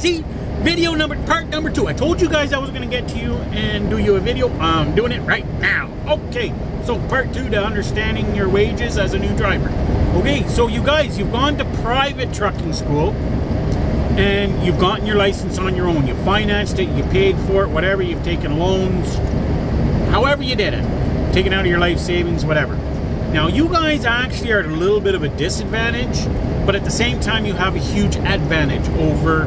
See, video number, part number two. I told you guys I was gonna get to you and do you a video. I'm doing it right now. Okay, so part two to understanding your wages as a new driver. Okay, so you guys, you've gone to private trucking school and you've gotten your license on your own. You financed it, you paid for it, whatever, you've taken loans, however you did it, taken out of your life savings, whatever. Now, you guys actually are at a little bit of a disadvantage, but at the same time, you have a huge advantage over,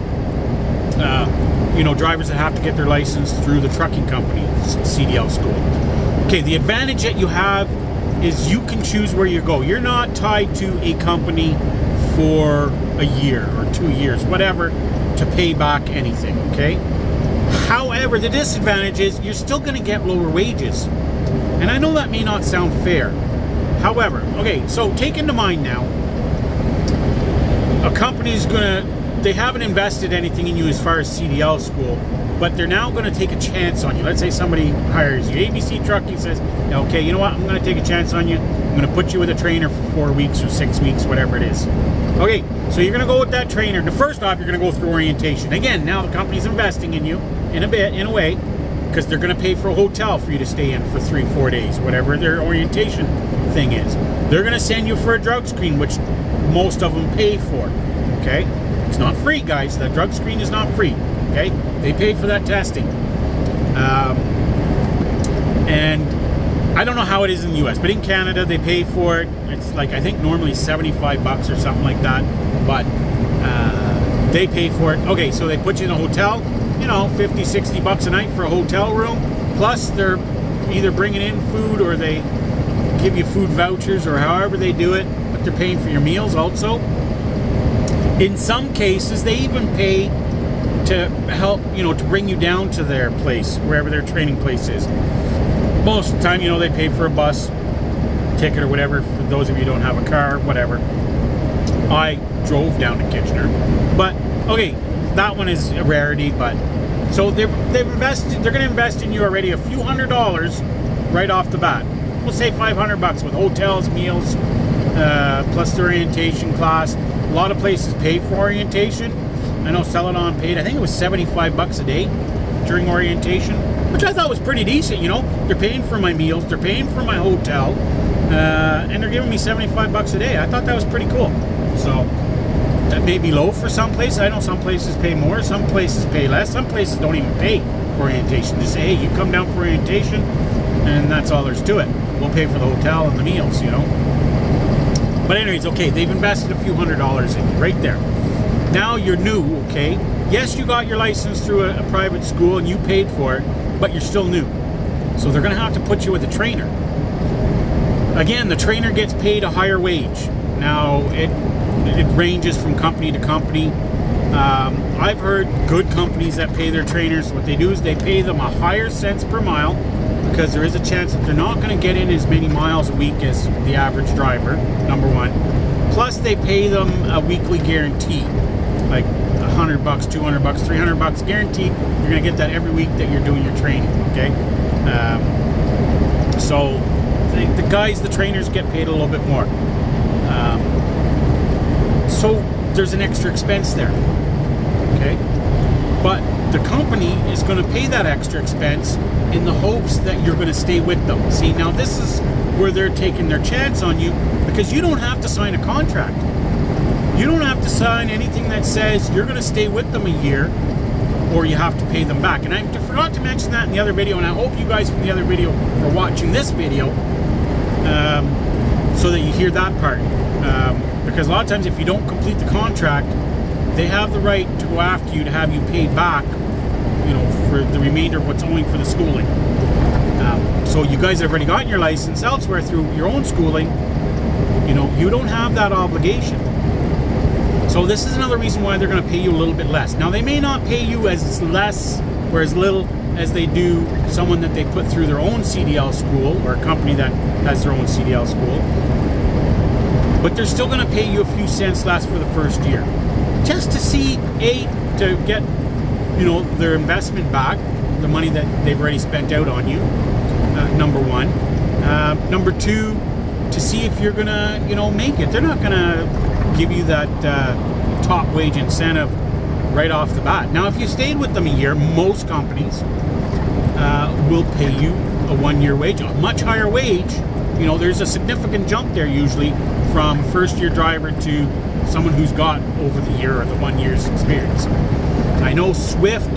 uh, you know, drivers that have to get their license through the trucking company, CDL school. Okay, the advantage that you have is you can choose where you go. You're not tied to a company for a year or two years, whatever, to pay back anything, okay? However, the disadvantage is you're still going to get lower wages. And I know that may not sound fair. However, okay, so take into mind now, a company's going to, they haven't invested anything in you as far as CDL school, but they're now going to take a chance on you. Let's say somebody hires you. ABC Trucking says, okay, you know what, I'm going to take a chance on you. I'm going to put you with a trainer for four weeks or six weeks, whatever it is. Okay, so you're going to go with that trainer. The first off, you're going to go through orientation. Again, now the company's investing in you in a bit, in a way, because they're going to pay for a hotel for you to stay in for three, four days, whatever their orientation thing is. They're going to send you for a drug screen, which most of them pay for. Okay, it's not free, guys. That drug screen is not free. Okay, they pay for that testing. Um, and I don't know how it is in the U.S., but in Canada they pay for it. It's like I think normally 75 bucks or something like that, but uh, they pay for it. Okay, so they put you in a hotel. You know, 50, 60 bucks a night for a hotel room. Plus, they're either bringing in food or they give you food vouchers or however they do it, but they're paying for your meals also. In some cases, they even pay to help, you know, to bring you down to their place, wherever their training place is. Most of the time, you know, they pay for a bus ticket or whatever, for those of you who don't have a car, whatever. I drove down to Kitchener. But, okay, that one is a rarity, but so they've, they've invested, they're going to invest in you already a few hundred dollars right off the bat. We'll say 500 bucks with hotels, meals, uh, plus the orientation class. A lot of places pay for orientation. I know Celadon paid, I think it was 75 bucks a day during orientation, which I thought was pretty decent, you know. They're paying for my meals, they're paying for my hotel, uh, and they're giving me 75 bucks a day. I thought that was pretty cool. So, that may be low for some places. I know some places pay more, some places pay less, some places don't even pay for orientation. They say, hey, you come down for orientation, and that's all there's to it. We'll pay for the hotel and the meals, you know. But anyways, okay, they've invested a few hundred dollars in you right there. Now you're new, okay? Yes, you got your license through a, a private school and you paid for it, but you're still new. So they're gonna have to put you with a trainer. Again, the trainer gets paid a higher wage. Now, it, it ranges from company to company. Um, I've heard good companies that pay their trainers, what they do is they pay them a higher cents per mile because there is a chance that they're not going to get in as many miles a week as the average driver, number one. Plus, they pay them a weekly guarantee, like 100 bucks, 200 bucks, 300 bucks guaranteed. You're going to get that every week that you're doing your training, okay? Um, so, the, the, guys, the trainers get paid a little bit more. Um, so, there's an extra expense there, okay? But the company is going to pay that extra expense in the hopes that you're going to stay with them. See, now this is where they're taking their chance on you because you don't have to sign a contract. You don't have to sign anything that says you're going to stay with them a year or you have to pay them back. And I forgot to mention that in the other video, and I hope you guys from the other video are watching this video um, so that you hear that part. Um, because a lot of times if you don't complete the contract, they have the right to go after you to have you paid back you know, for the remainder of what's owing for the schooling. Um, so you guys have already gotten your license elsewhere through your own schooling. You know, you don't have that obligation. So this is another reason why they're going to pay you a little bit less. Now they may not pay you as less or as little as they do someone that they put through their own CDL school or a company that has their own CDL school. But they're still going to pay you a few cents less for the first year. Just to see, A, to get you know, their investment back, the money that they've already spent out on you, uh, number one. Uh, number two, to see if you're gonna, you know, make it. They're not gonna give you that uh, top wage incentive right off the bat. Now, if you stayed with them a year, most companies uh, will pay you a one-year wage, a much higher wage. You know, there's a significant jump there usually from first-year driver to someone who's got over the year or the one year's experience. I know Swift,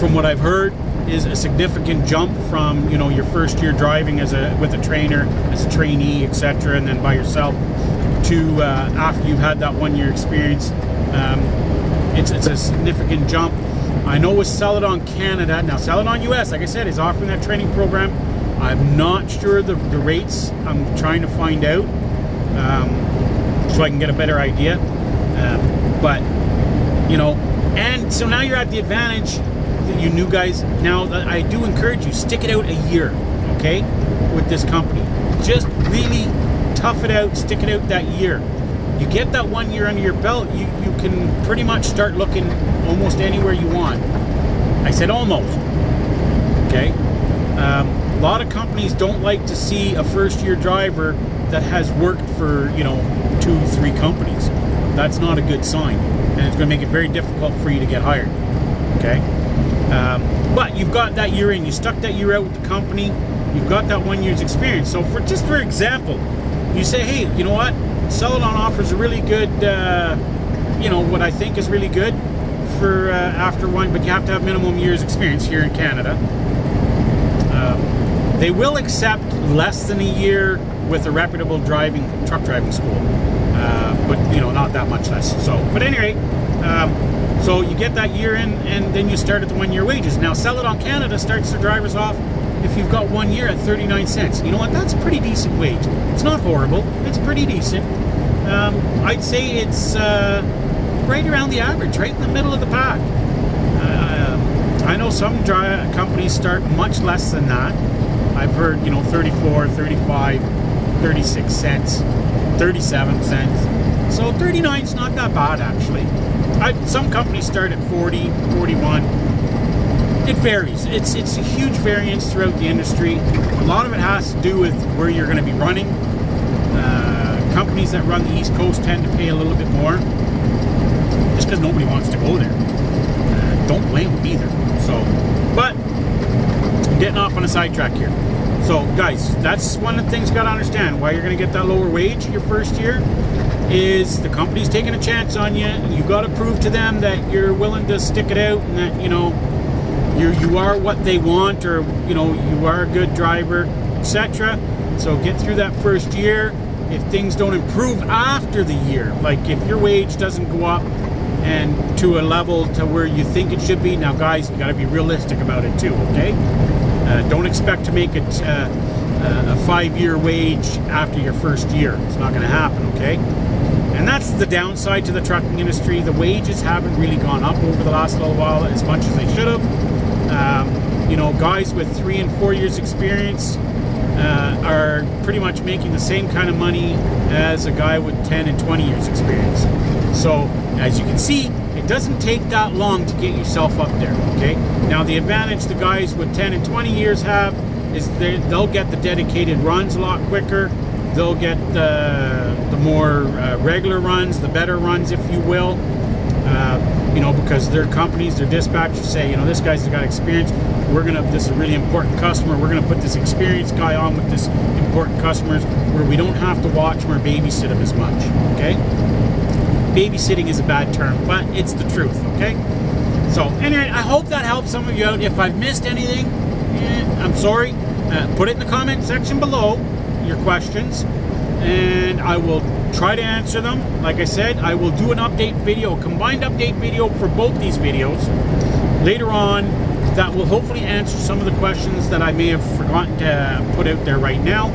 from what I've heard, is a significant jump from you know your first year driving as a with a trainer, as a trainee, etc., and then by yourself to uh, after you've had that one year experience. Um, it's it's a significant jump. I know with Celadon Canada, now Celadon US, like I said, is offering that training program. I'm not sure the, the rates. I'm trying to find out um, so I can get a better idea. Um, but you know, and so now you're at the advantage you new guys now i do encourage you stick it out a year okay with this company. Just really tough it out stick it out that year. You get that one year under your belt you you can pretty much start looking almost anywhere you want. I said almost okay? Um, a lot of companies don't like to see a first year driver that has worked for you know two three companies. That's not a good sign and it's going to make it very difficult for you to get hired okay um, but you've got that year in, you stuck that year out with the company, you've got that one year's experience. So for just for example, you say, hey, you know what? Celadon offers a really good, uh, you know, what I think is really good for uh, after one, but you have to have minimum years experience here in Canada. Um, they will accept less than a year with a reputable driving truck driving school, but you know, not that much less. So, but anyway, um, so you get that year in, and then you start at the one-year wages. Now, Celadon Canada starts their drivers off if you've got one year at 39 cents. You know what? That's a pretty decent wage. It's not horrible. It's pretty decent. Um, I'd say it's uh, right around the average, right in the middle of the pack. Uh, I know some dry companies start much less than that. I've heard, you know, 34, 35, 36 cents, 37 cents. So 39 is not that bad, actually. I, some companies start at 40, 41. It varies. It's it's a huge variance throughout the industry. A lot of it has to do with where you're going to be running. Uh, companies that run the East Coast tend to pay a little bit more, just because nobody wants to go there. Uh, don't blame them either. So, but I'm getting off on a sidetrack here. So, guys, that's one of the things you got to understand. Why you're going to get that lower wage your first year is the company's taking a chance on you. You got to prove to them that you're willing to stick it out and that you know you you are what they want, or you know you are a good driver, etc. So get through that first year. If things don't improve after the year, like if your wage doesn't go up and to a level to where you think it should be, now guys, you got to be realistic about it too. Okay, uh, don't expect to make it. Uh, a five-year wage after your first year. It's not going to happen, okay? And that's the downside to the trucking industry. The wages haven't really gone up over the last little while as much as they should have. Um, you know, guys with three and four years experience uh, are pretty much making the same kind of money as a guy with 10 and 20 years experience. So, as you can see, it doesn't take that long to get yourself up there, okay? Now, the advantage the guys with 10 and 20 years have is they'll get the dedicated runs a lot quicker they'll get the, the more uh, regular runs, the better runs, if you will. Uh, you know, because their companies, their dispatchers say, you know, this guy's got experience. We're gonna, this is a really important customer. We're gonna put this experienced guy on with this important customers where we don't have to watch him or babysit him as much. Okay? Babysitting is a bad term, but it's the truth. Okay? So, anyway, I hope that helps some of you out. If I've missed anything, eh, I'm sorry. Uh, put it in the comment section below your questions and I will try to answer them. Like I said, I will do an update video, combined update video for both these videos later on that will hopefully answer some of the questions that I may have forgotten to put out there right now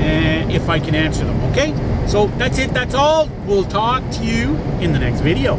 and if I can answer them, okay? So that's it, that's all. We'll talk to you in the next video.